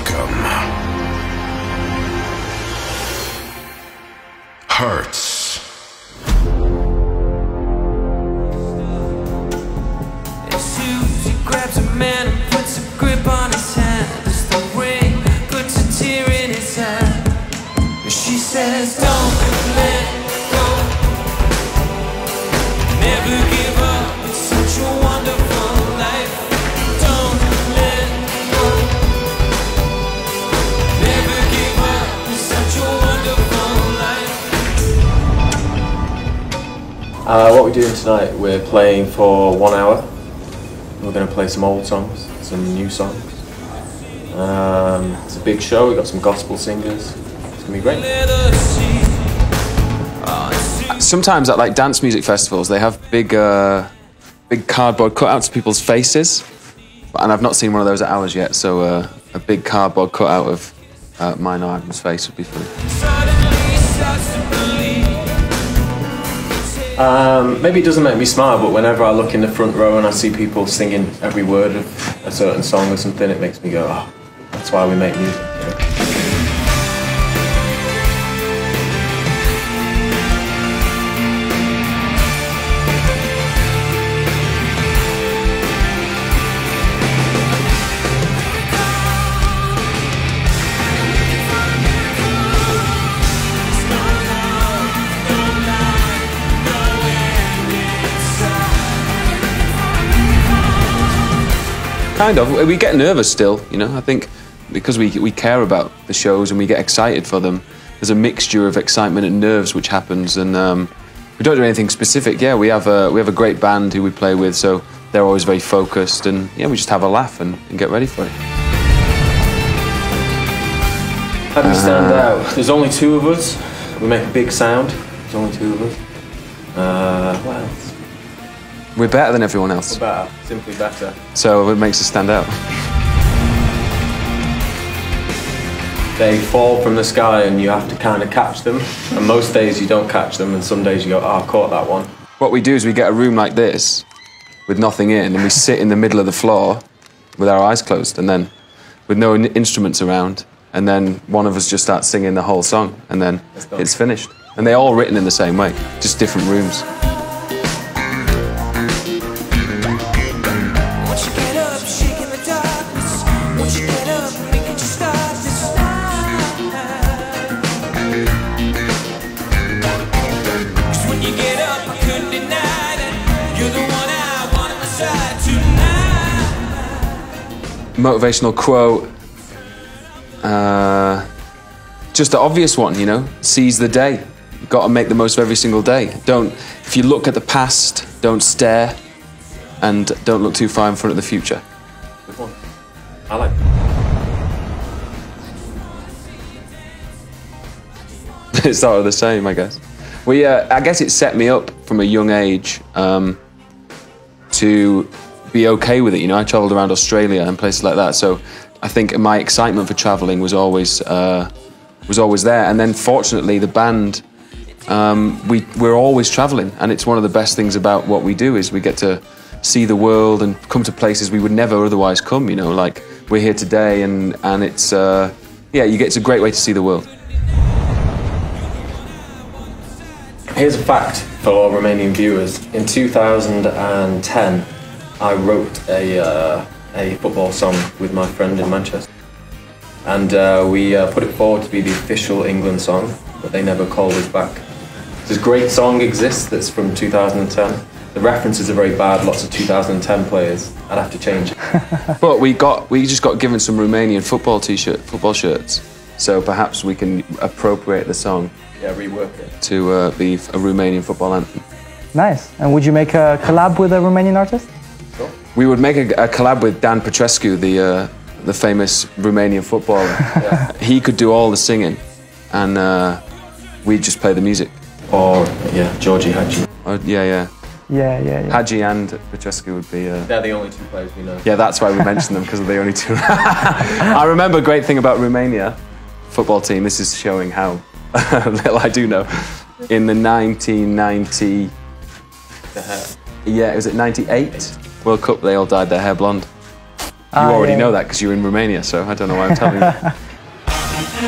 welcome. Hurts. Uh, what we're doing tonight, we're playing for one hour. We're going to play some old songs, some new songs. Um, it's a big show. We've got some gospel singers. It's going to be great. Sometimes at like dance music festivals, they have big, uh, big cardboard cutouts of people's faces, and I've not seen one of those at ours yet. So uh, a big cardboard cutout of uh, mine Adam's face would be funny. Um, maybe it doesn't make me smile, but whenever I look in the front row and I see people singing every word of a certain song or something, it makes me go, oh, that's why we make music. Kind of. We get nervous still, you know. I think because we we care about the shows and we get excited for them. There's a mixture of excitement and nerves which happens, and um, we don't do anything specific. Yeah, we have a we have a great band who we play with, so they're always very focused, and yeah, we just have a laugh and, and get ready for it. How do we stand out? There's only two of us. We make a big sound. There's only two of us. Uh, what else? We're better than everyone else, We're Better. Simply better. so it makes us stand out. They fall from the sky and you have to kind of catch them. And most days you don't catch them, and some days you go, oh, I caught that one. What we do is we get a room like this with nothing in, and we sit in the middle of the floor with our eyes closed, and then with no in- instruments around, and then one of us just starts singing the whole song, and then done. it's finished. And they're all written in the same way, just different rooms. Motivational quote. Uh, just the obvious one, you know, seize the day. Got to make the most of every single day. Don't, if you look at the past, don't stare, and don't look too far in front of the future. Good one. I like it's sort of the same, I guess. We, uh, I guess it set me up from a young age um, to be okay with it. You know, I travelled around Australia and places like that, so I think my excitement for travelling was always uh, was always there. And then, fortunately, the band um, we we're always travelling, and it's one of the best things about what we do is we get to see the world and come to places we would never otherwise come. You know, like we're here today, and and it's uh, yeah, you get it's a great way to see the world. Here's a fact for all Romanian viewers. In 2010, I wrote a, uh, a football song with my friend in Manchester. And uh, we uh, put it forward to be the official England song, but they never called us back. This great song exists that's from 2010. The references are very bad, lots of 2010 players. I'd have to change it. But we got we just got given some Romanian football t-shirt football shirts, so perhaps we can appropriate the song Yeah, rework it. to uh, be a Romanian football anthem. Nice. And would you make a collab with a Romanian artist? We would make a, a collab with Dan Petrescu, the uh, the famous Romanian footballer. He could do all the singing, and uh, we'd just play the music. Or, yeah, Georgie Hagi. Oh, yeah, yeah. Yeah, yeah, yeah. Hagi and Petrescu would be. Uh, They're the only two players we know. Yeah, that's why we mentioned them because they're the only two. I remember a great thing about Romania football team. This is showing how little I do know. In the 1990, The hair. yeah, was it 98 World Cup? They all dyed their hair blonde. You Ah, already yeah. know that because you're in Romania, so I don't know why I'm telling you.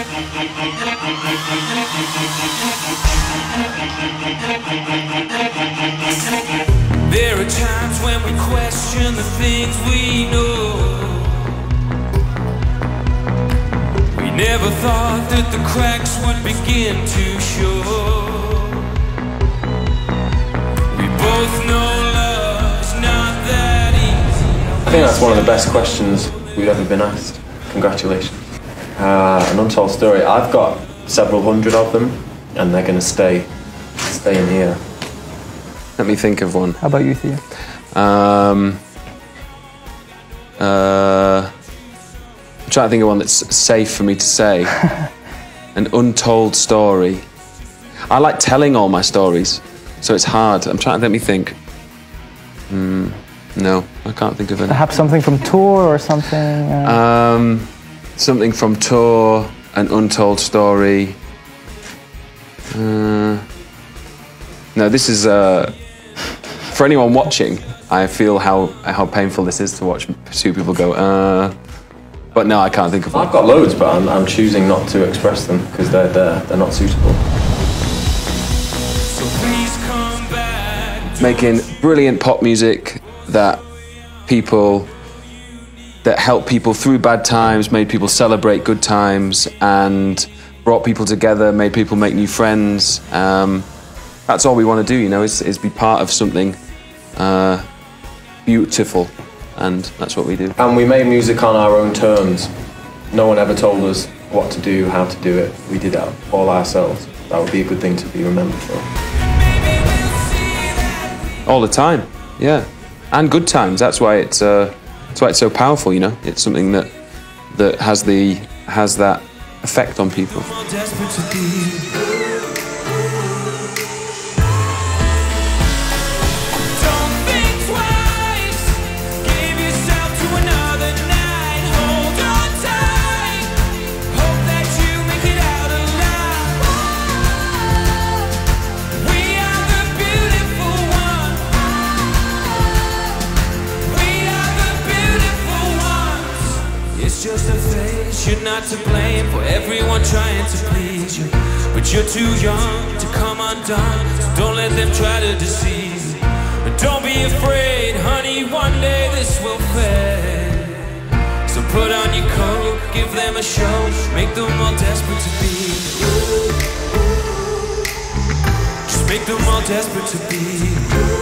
There are times when we question the things we know. We never thought that the cracks would begin to show. We both know think that's one of the best questions we've ever been asked. Congratulations. Uh, an untold story. I've got several hundred of them, and they're going to stay, stay in here. Let me think of one. How about you, Theo? Um, uh, I'm trying to think of one that's safe for me to say. An untold story. I like telling all my stories, so it's hard. I'm trying to let me think. Hmm, no, I can't think of any. Perhaps something from tour or something. Uh, Um, something from tour, an untold story. Uh, no, this is uh, for anyone watching. I feel how how painful this is to watch two people go. Uh, but no, I can't think of one. I've got loads, but I'm, I'm choosing not to express them because they're, they're, they're not suitable. So please come back. Making brilliant pop music that people that helped people through bad times, made people celebrate good times, and brought people together, made people make new friends. Um, that's all we want to do, you know, is, is be part of something uh, beautiful, and that's what we do. And we made music on our own terms. No one ever told us what to do, how to do it. We did that all ourselves. That would be a good thing to be remembered for. Maybe we'll see that. All the time, yeah, and good times. That's why it's uh, that's why it's so powerful, you know. It's something that that has the has that effect on people. But you're too young to come undone, so don't let them try to deceive. And don't be afraid, honey, one day this will fade. So put on your coat, give them a show, make them all desperate to be. Just make them all desperate to be.